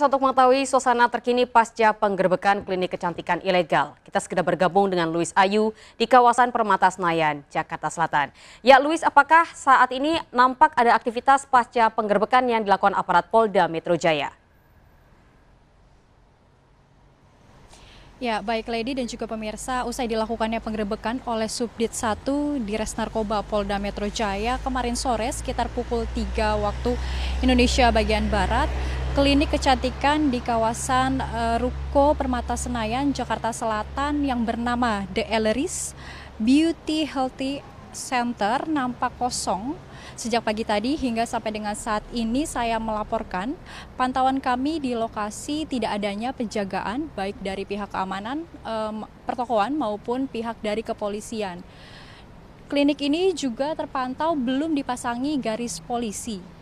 Untuk mengetahui suasana terkini pasca penggerbekan klinik kecantikan ilegal, kita segera bergabung dengan Luis Ayu di kawasan Permata Senayan, Jakarta Selatan. Ya, Luis, apakah saat ini nampak ada aktivitas pasca penggerbekan yang dilakukan aparat Polda Metro Jaya? Ya, baik Lady dan juga pemirsa, usai dilakukannya penggerbekan oleh Subdit 1 di Res Narkoba Polda Metro Jaya kemarin sore sekitar pukul 3 waktu Indonesia bagian Barat, klinik kecantikan di kawasan uh, Ruko Permata Senayan, Jakarta Selatan yang bernama The Elleris Beauty Healthy Center nampak kosong sejak pagi tadi hingga sampai dengan saat ini saya melaporkan pantauan kami di lokasi tidak adanya penjagaan baik dari pihak keamanan um, pertokoan maupun pihak dari kepolisian. Klinik ini juga terpantau belum dipasangi garis polisi Eh,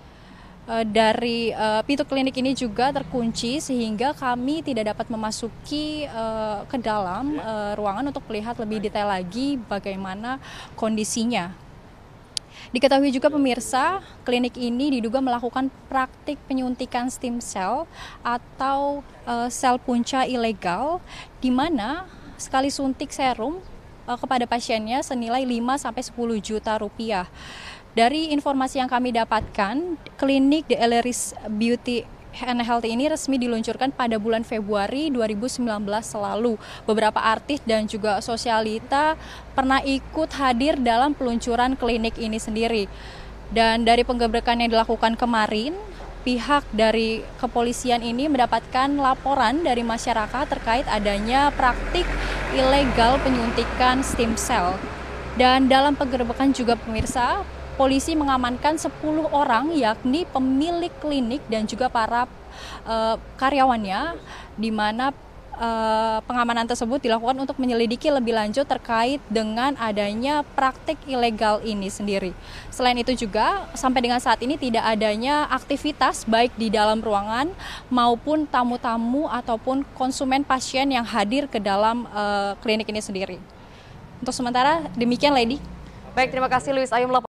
dari uh, pintu klinik ini juga terkunci sehingga kami tidak dapat memasuki uh, ke dalam uh, ruangan untuk melihat lebih detail lagi bagaimana kondisinya. Diketahui juga pemirsa, klinik ini diduga melakukan praktik penyuntikan stem cell atau uh, sel punca ilegal di mana sekali suntik serum uh, kepada pasiennya senilai 5 sampai 10 juta rupiah. Dari informasi yang kami dapatkan, klinik The Elleris Beauty and Health ini resmi diluncurkan pada bulan Februari 2019 selalu. Beberapa artis dan juga sosialita pernah ikut hadir dalam peluncuran klinik ini sendiri. Dan dari penggebrekan yang dilakukan kemarin, pihak dari kepolisian ini mendapatkan laporan dari masyarakat terkait adanya praktik ilegal penyuntikan stem cell. Dan dalam penggerbekan juga pemirsa, polisi mengamankan 10 orang yakni pemilik klinik dan juga para uh, karyawannya di mana uh, pengamanan tersebut dilakukan untuk menyelidiki lebih lanjut terkait dengan adanya praktik ilegal ini sendiri. Selain itu juga sampai dengan saat ini tidak adanya aktivitas baik di dalam ruangan maupun tamu-tamu ataupun konsumen pasien yang hadir ke dalam uh, klinik ini sendiri. Untuk sementara demikian Lady. Baik, terima kasih Luis Ayu